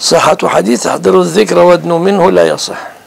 صحة حديث احضروا الذكر وادنوا منه لا يصح.